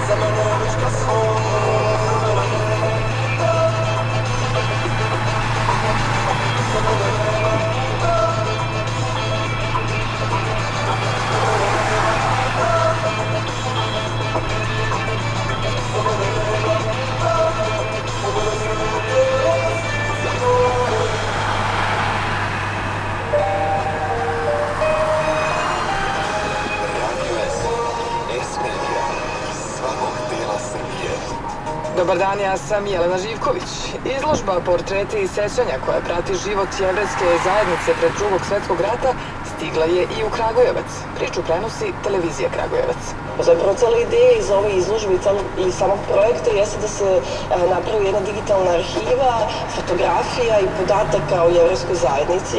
I'm a man, I Dobar dan, ja sam Jelena Živković. Izložba portreti i sećanja koja prati život jevreske zajednice pred drugog svetskog rata stigla je i u Kragujevac. Priču prenosi televizija Kragujevac. Zapravo cijela ideja iz ove izložbe i celog- i samog projekta jeste da se e, napravi jedna digitalna arhiva, fotografija i podataka o jevreskoj zajednici.